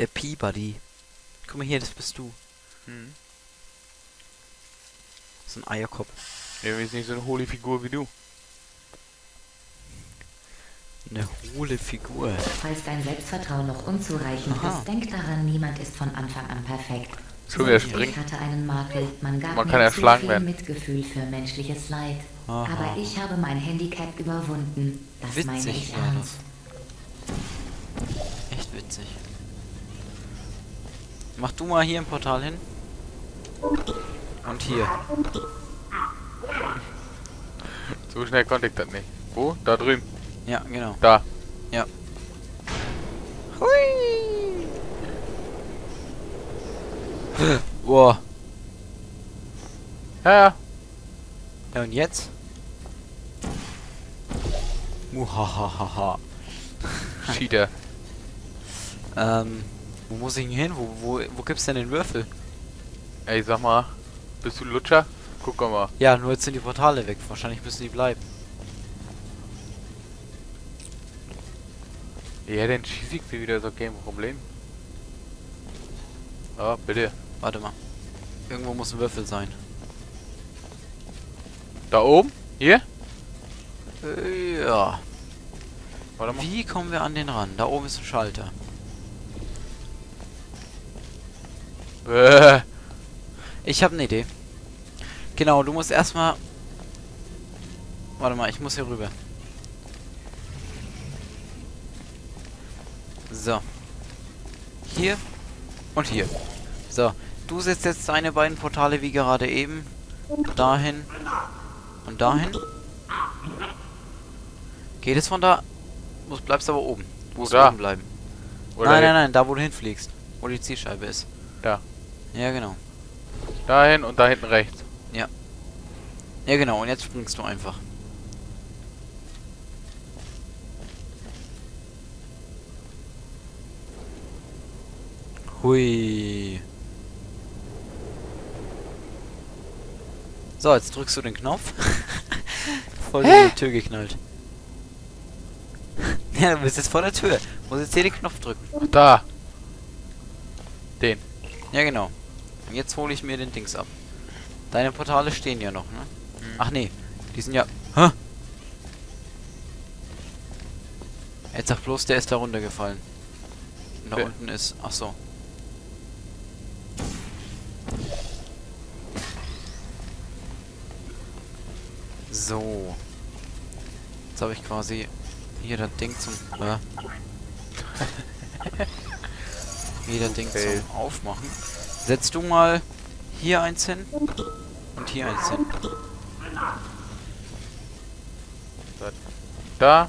Der Peabody. Guck mal hier, das bist du. Hm. So ein Eierkopf. Irgendwie ist nicht so eine hohle Figur wie du. Eine hohle Figur. Falls dein Selbstvertrauen noch unzureichend Aha. ist, denk daran, niemand ist von Anfang an perfekt. Schon wieder. Ich hatte einen Makel. Man gab Man kann erschlagen werden. Mitgefühl für menschliches Leid. Aha. Aber ich habe mein Handicap überwunden. Das meine Witzig ich war ernst. Echt witzig. Mach du mal hier ein Portal hin. Und hier. So schnell konnte ich das nicht. Wo? Da drüben. Ja, genau. Da. Ja. Hui! Boah. Ja, ja. Ja, und jetzt? Muhahaha. Cheater. Ähm, wo muss ich denn hin? Wo, wo, wo gibt's denn den Würfel? Ey, sag mal. Bist du Lutscher? Guck mal. Ja, nur jetzt sind die Portale weg. Wahrscheinlich müssen die bleiben. Ja, dann schieß ich sie wieder, so kein Problem. Oh, bitte. Warte mal. Irgendwo muss ein Würfel sein. Da oben? Hier? Äh, ja. Warte mal. Wie kommen wir an den ran? Da oben ist ein Schalter. Äh, Ich habe eine Idee. Genau, du musst erstmal... Warte mal, ich muss hier rüber. So. Hier und hier. So, du setzt jetzt deine beiden Portale wie gerade eben. Dahin und dahin. Geht es von da? Du bleibst aber oben. Du musst oben bleiben. oder nein, nein, nein, da wo du hinfliegst. Wo die Zielscheibe ist. Da. Ja, genau. Dahin und da hinten rechts. Ja, genau. Und jetzt springst du einfach. Hui. So, jetzt drückst du den Knopf. Voll in die Tür geknallt. ja, du bist jetzt vor der Tür. Muss jetzt hier den Knopf drücken. Ach, da. Den. Ja, genau. Und jetzt hole ich mir den Dings ab. Deine Portale stehen ja noch, ne? Ach nee, die sind ja... Hä? Jetzt sag bloß, der ist da runtergefallen. Und da Wer- unten ist... Ach so. So. Jetzt habe ich quasi hier das Ding zum... Äh, hier das Ding Okay. zum Aufmachen. Setzt du mal hier eins hin und hier eins hin. Da.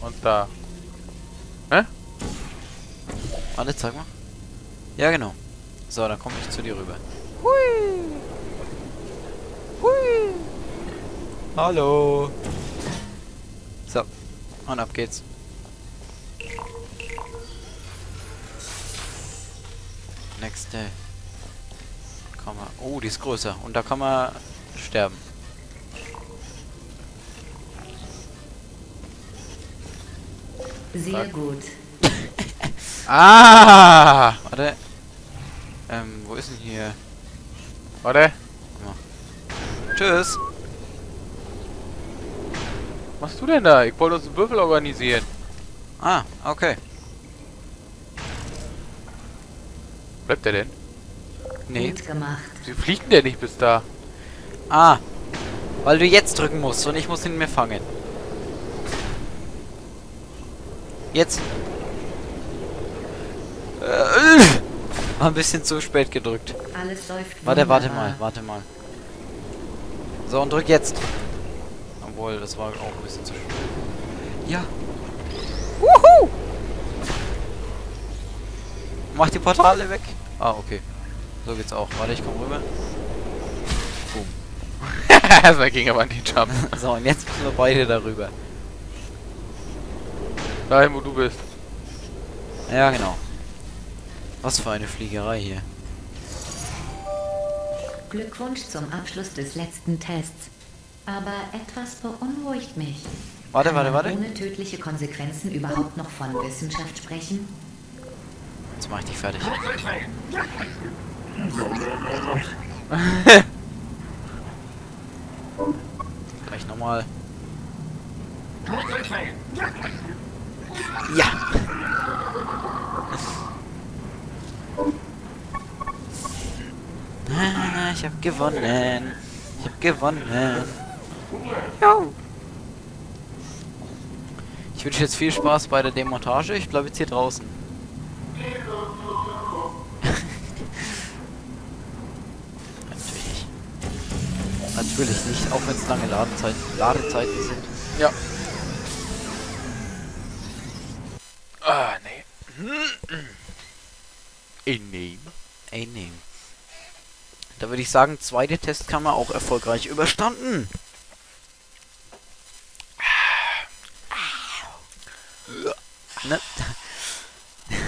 Und da. Warte, zeig mal. Ja, genau. So, dann komme ich zu dir rüber. Hui! Hui! Hallo! So, und ab geht's. Nächste. Kann man. Oh, die ist größer. Und da kann man sterben. Sehr Sag. gut. Ah! Warte. Ähm, wo ist denn hier? Warte. Tschüss! Was machst du denn da? Ich wollte uns einen Würfel organisieren. Ah, okay. Bleibt der denn? Nee. Gut gemacht. Wie fliegt der nicht bis da? Ah, weil du jetzt drücken musst und ich muss ihn mir fangen. Jetzt. Äh, war ein bisschen zu spät gedrückt. Alles läuft Warte, warte mal, warte mal. So, und drück jetzt. Obwohl, das war auch ein bisschen zu spät. Ja. Wuhu! Mach die Portale weg. Ah, okay. So geht's auch. Warte, ich komm rüber. Boom. Erstmal ging aber an den Jump. So, und jetzt müssen wir beide darüber. Dahin, wo du bist. Ja, genau. Was für eine Fliegerei hier. Glückwunsch zum Abschluss des letzten Tests. Aber etwas beunruhigt mich. Warte, warte, warte. ohne tödliche Konsequenzen überhaupt noch von Wissenschaft sprechen? Jetzt mach ich dich fertig. Gleich nochmal. Ja! Ah, ich hab gewonnen. Ich hab gewonnen. Jo. Ich wünsche jetzt viel Spaß bei der Demontage. Ich bleibe jetzt hier draußen. Natürlich nicht. Natürlich nicht, auch wenn es lange Ladezeiten, Ladezeiten sind. Ja. Ah, nee. Ich nehme. Ey, nee. Da würde ich sagen, zweite Testkammer auch erfolgreich überstanden. Ne?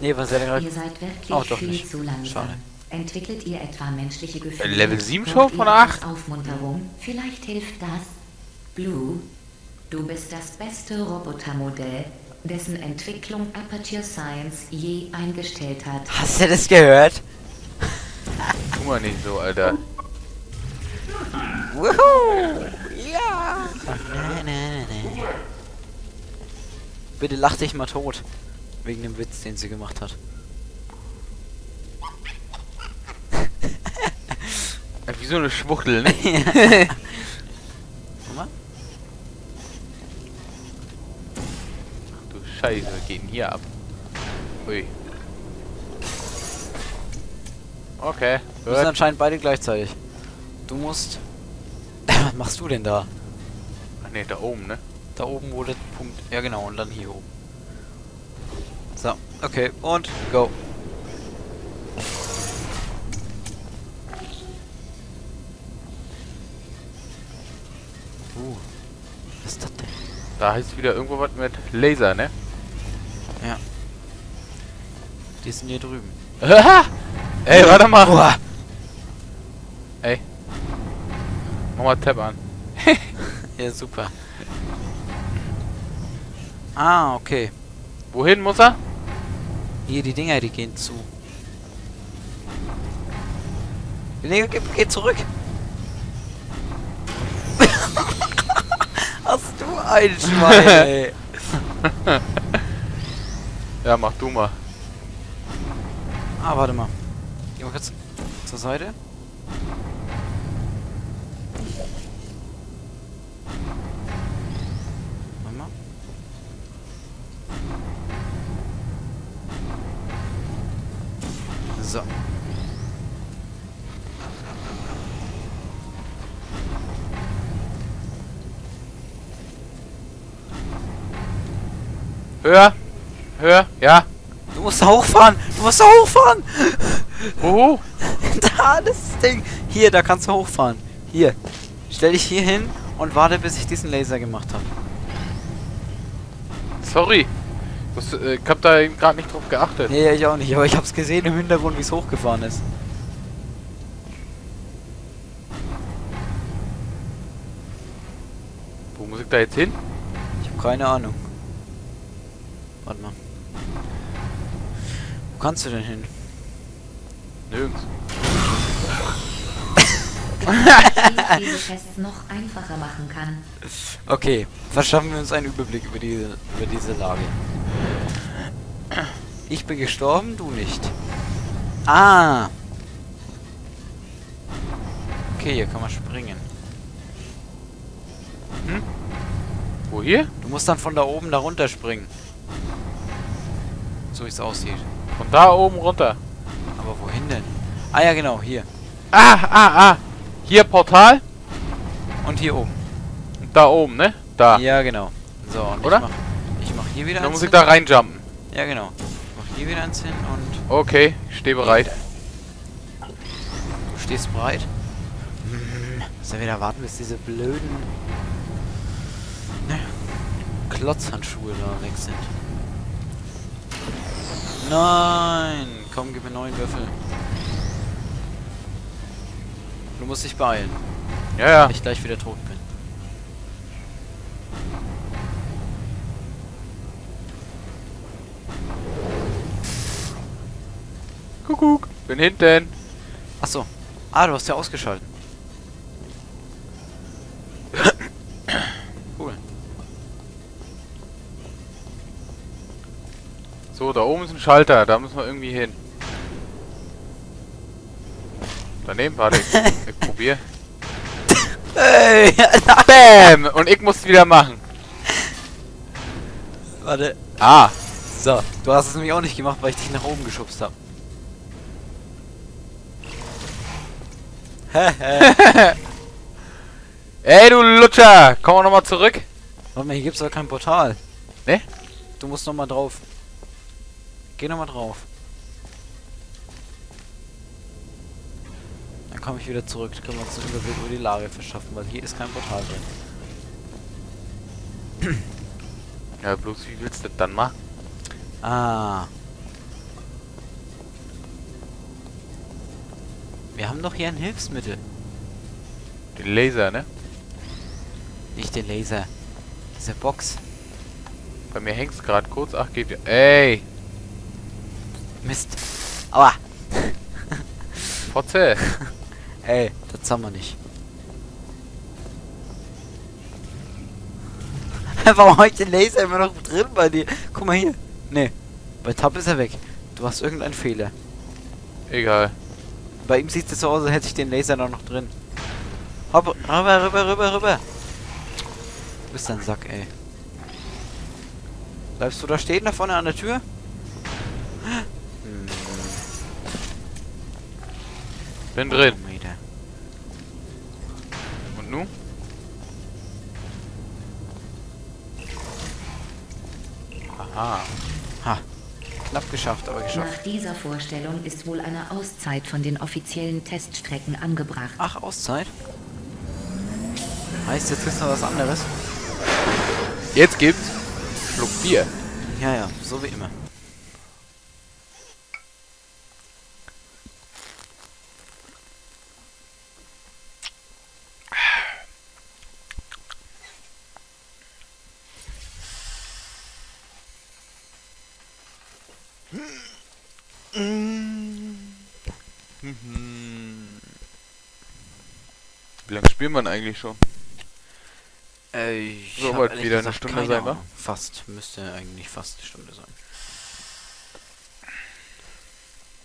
nee, was er denn gerade... Ihr seid wirklich Oh, doch viel nicht. zu langsam. Schade. Entwickelt ihr etwa menschliche Gefühle? Level 7 Braucht schon von etwas 8? Aufmunterung? Vielleicht hilft das. Blue, du bist das beste Robotermodell, dessen Entwicklung Aperture Science je eingestellt hat. Hast du das gehört? Tu mal nicht so, Alter. Wuhu! Ja! Na, na, na, na. Bitte lach dich mal tot. Wegen dem Witz, den sie gemacht hat. Ja, Wie so eine Schwuchtel, ne? Guck mal. Ach du Scheiße, wir gehen hier ab. Ui. Okay, Wir sind anscheinend beide gleichzeitig. Du musst... Was machst du denn da? Ach ne, da oben, ne? Da oben der Punkt... Ja genau, und dann hier oben. So, okay, und go. Da heißt wieder irgendwo was mit Laser, ne? Ja. Die sind hier drüben. Ey, warte mal. Uah. Ey. Mach mal Tab an. Ja, super. Ah, okay. Wohin muss er? Hier, die Dinger, die gehen zu. Nee, geh, geh zurück. Hast du ein Schwein, ey. Ja, mach du mal. Ah, warte mal. Geh mal kurz zur Seite. Höher. Höher. Ja. Du musst da hochfahren! Du musst da hochfahren! Woho? da, das Ding. Hier, da kannst du hochfahren. Hier. Stell dich hier hin und warte, bis ich diesen Laser gemacht habe. Sorry. Das, äh, ich hab da eben gerade nicht drauf geachtet. Nee, ich auch nicht, aber ich hab's gesehen im Hintergrund, wie es hochgefahren ist. Wo muss ich da jetzt hin? Ich habe keine Ahnung. Warte mal. Wo kannst du denn hin? Nirgends. Noch einfacher machen kann. Okay, verschaffen wir uns einen Überblick über diese, über diese Lage. Ich bin gestorben, du nicht. Ah! Okay, hier kann man springen. Wo hier? Du musst dann von da oben da runter springen. So wie es aussieht. Von da oben runter. Aber wohin denn? Ah ja, genau, hier. Ah, ah, ah. Hier Portal. Und hier oben. Und da oben, ne? Da. Ja, genau. So, und Oder? ich mach, ich mach hier wieder Dann muss ich da reinjumpen. Ja, genau. Ich mach hier wieder eins hin und Okay, ich stehe bereit. du stehst bereit. Hm, ja wieder warten, bis diese blöden ne, Klotzhandschuhe da weg sind. Nein! Komm, gib mir neuen Würfel. Du musst dich beeilen. Ja, ja. Ich gleich wieder tot bin. Kuckuck. Bin hinten. Achso. Ah, du hast ja ausgeschalten. So, da oben ist ein Schalter. Da müssen wir irgendwie hin. Daneben, warte. Ich, ich probier. Hey! Bam! Und ich muss wieder machen. Warte. Ah. So, du hast es nämlich auch nicht gemacht, weil ich dich nach oben geschubst habe. Ey, du Lutscher! Komm noch mal zurück. Warte mal, hier gibt's doch kein Portal. Ne? Du musst noch mal drauf. Geh noch mal drauf. Dann komme ich wieder zurück. Dann können wir uns einen Überblick über die Lage verschaffen, weil hier ist kein Portal drin. Ja, bloß wie willst du das dann machen? Ah. Wir haben doch hier ein Hilfsmittel. Den Laser, ne? Nicht den Laser. Diese Box. Bei mir hängt's gerade kurz. Ach, geht ja. Ey! Mist. Aua. Fotze! Ey, das haben wir nicht. Warum den Laser immer noch drin bei dir? Guck mal hier. Nee. Bei Tab ist er weg. Du hast irgendeinen Fehler. Egal. Bei ihm sieht es so aus, als hätte ich den Laser noch, noch drin. Hopp, rüber, rüber, rüber, rüber. Du bist ein Sack, ey. Bleibst du da stehen, da vorne an der Tür? Bin drin. Meter. Und nu? Aha. Ha. Knapp geschafft, aber geschafft. Nach dieser Vorstellung ist wohl eine Auszeit von den offiziellen Teststrecken angebracht. Ach, Auszeit? Heißt, jetzt ist noch was anderes? Jetzt gibt's Schluck Bier. Ja, ja, so wie immer. Wie lange spielt man eigentlich schon? Äh, ich So, bald wieder eine gesagt Stunde keine sein, wa? Ahnung. Fast. Müsste eigentlich fast eine Stunde sein.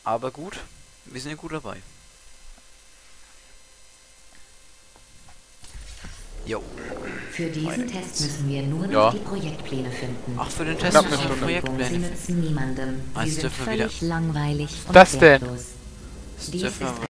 Aber gut, wir sind ja gut dabei. Jo. Für diesen Test müssen wir nur noch Ja. die Projektpläne finden. Ach, für den Test Knapp müssen eine wir Stunde. Sie Projektpläne. nützen niemandem. Sie sind dürfen wir wieder- völlig langweilig und das denn? wertlos. Das Dies dürfen ist wir